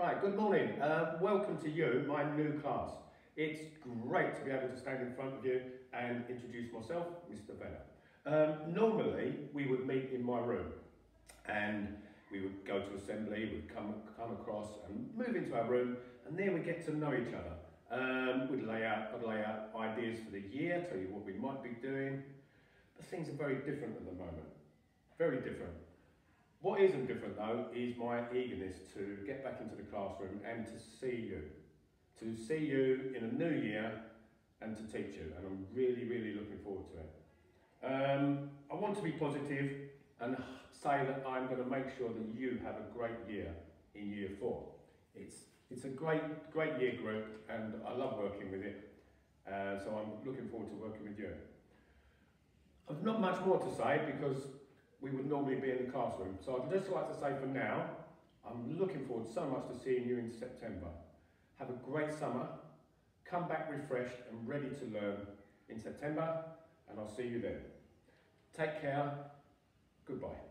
Right, good morning. Uh, welcome to you, my new class. It's great to be able to stand in front of you and introduce myself, Mr. Vella. Um, normally, we would meet in my room and we would go to assembly, we'd come, come across and move into our room and there we get to know each other. Um, we'd lay out, I'd lay out ideas for the year, tell you what we might be doing, but things are very different at the moment. Very different. What isn't different though is my eagerness to get back into the classroom and to see you. To see you in a new year and to teach you. And I'm really, really looking forward to it. Um, I want to be positive and say that I'm going to make sure that you have a great year in year four. It's, it's a great, great year group and I love working with it. Uh, so I'm looking forward to working with you. I've not much more to say because we would normally be in the classroom. So I'd just like to say for now, I'm looking forward so much to seeing you in September. Have a great summer, come back refreshed and ready to learn in September, and I'll see you then. Take care, goodbye.